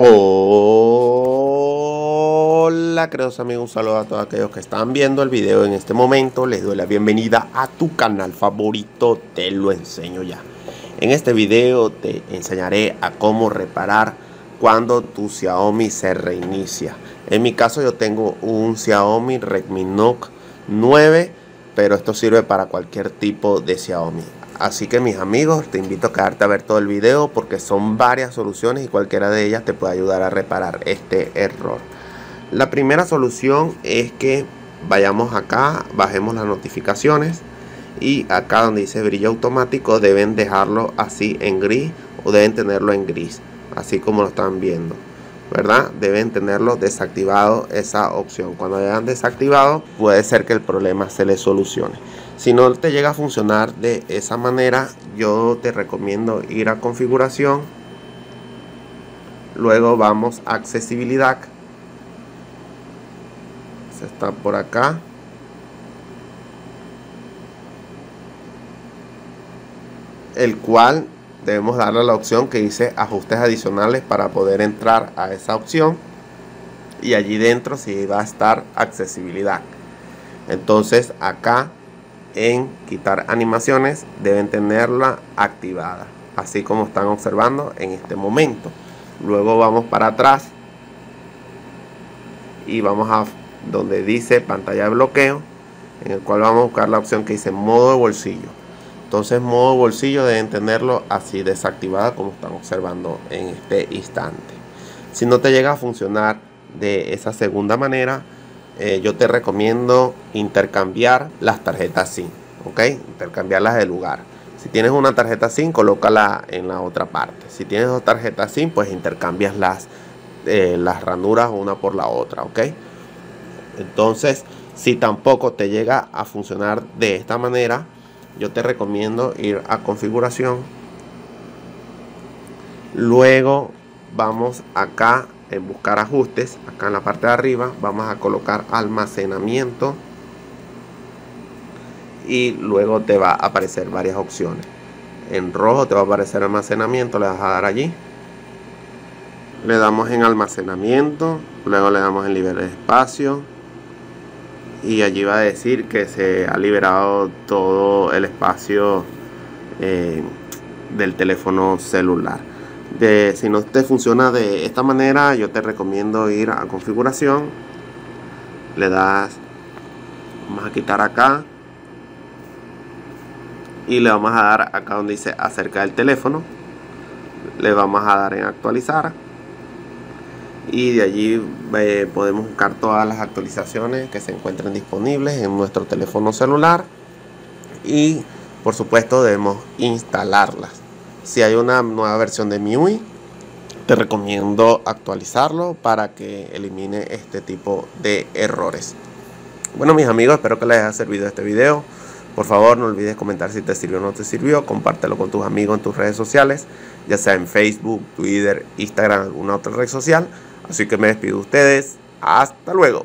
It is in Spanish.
Hola queridos amigos, un saludo a todos aquellos que están viendo el video en este momento. Les doy la bienvenida a tu canal favorito, te lo enseño ya. En este video te enseñaré a cómo reparar cuando tu Xiaomi se reinicia. En mi caso yo tengo un Xiaomi Redmi Note 9, pero esto sirve para cualquier tipo de Xiaomi. Así que mis amigos, te invito a quedarte a ver todo el video porque son varias soluciones y cualquiera de ellas te puede ayudar a reparar este error. La primera solución es que vayamos acá, bajemos las notificaciones y acá donde dice brillo automático deben dejarlo así en gris o deben tenerlo en gris, así como lo están viendo. ¿verdad? Deben tenerlo desactivado esa opción. Cuando hayan desactivado, puede ser que el problema se les solucione. Si no te llega a funcionar de esa manera, yo te recomiendo ir a configuración. Luego vamos a accesibilidad. Se está por acá. El cual debemos darle la opción que dice ajustes adicionales para poder entrar a esa opción. Y allí dentro sí va a estar accesibilidad. Entonces acá en quitar animaciones deben tenerla activada así como están observando en este momento. Luego vamos para atrás y vamos a donde dice pantalla de bloqueo en el cual vamos a buscar la opción que dice modo de bolsillo. Entonces modo bolsillo deben tenerlo así desactivada como están observando en este instante. Si no te llega a funcionar de esa segunda manera eh, yo te recomiendo intercambiar las tarjetas SIM, ¿ok? Intercambiarlas de lugar. Si tienes una tarjeta SIM, colócala en la otra parte. Si tienes dos tarjetas SIM, pues intercambias las, eh, las ranuras una por la otra, ¿ok? Entonces, si tampoco te llega a funcionar de esta manera, yo te recomiendo ir a configuración. Luego vamos acá en buscar ajustes, acá en la parte de arriba vamos a colocar almacenamiento y luego te va a aparecer varias opciones. En rojo te va a aparecer almacenamiento, le vas a dar allí. Le damos en almacenamiento, luego le damos en liberar espacio y allí va a decir que se ha liberado todo el espacio eh, del teléfono celular si no te funciona de esta manera yo te recomiendo ir a configuración. Le das vamos a quitar acá. Y le vamos a dar acá donde dice acerca del teléfono. Le vamos a dar en actualizar. Y de allí eh, podemos buscar todas las actualizaciones que se encuentren disponibles en nuestro teléfono celular. Y por supuesto debemos instalarlas si hay una nueva versión de MIUI, te recomiendo actualizarlo para que elimine este tipo de errores. Bueno mis amigos, espero que les haya servido este video. Por favor no olvides comentar si te sirvió o no te sirvió. Compártelo con tus amigos en tus redes sociales, ya sea en Facebook, Twitter, Instagram, alguna otra red social. Así que me despido de ustedes. Hasta luego.